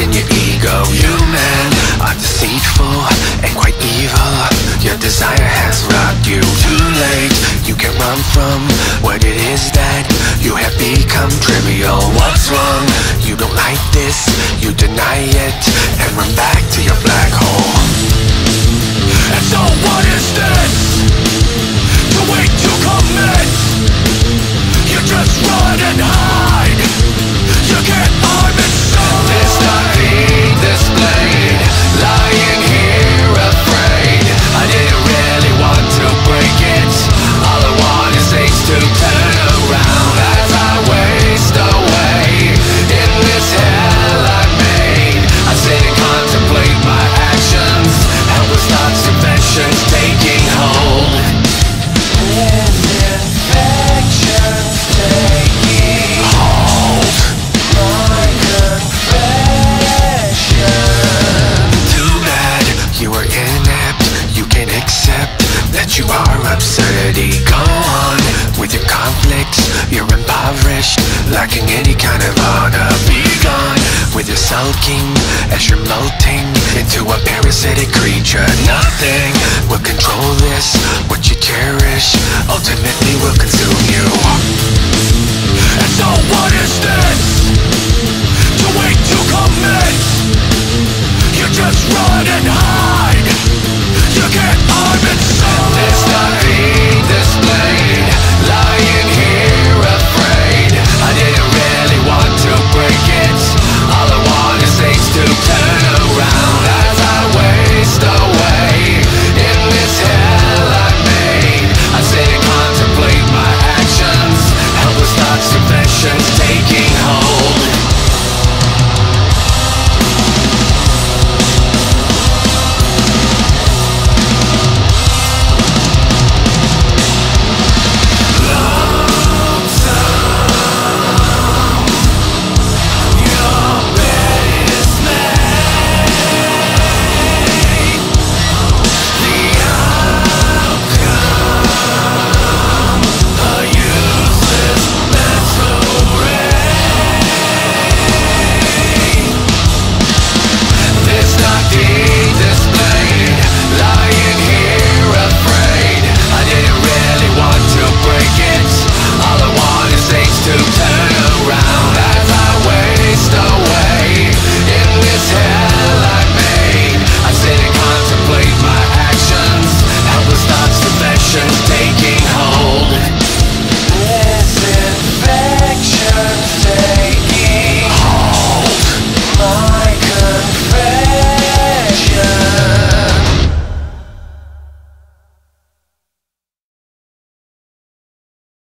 in your ego Human, are deceitful and quite evil. Your desire has robbed you. Too late, you can run from what it is that You have become trivial. What's wrong? You don't like this, you deny it And run back to your black hole. And so what is lacking any kind of honor. Be gone with your sulking as you're molting Into a parasitic creature. Nothing will control this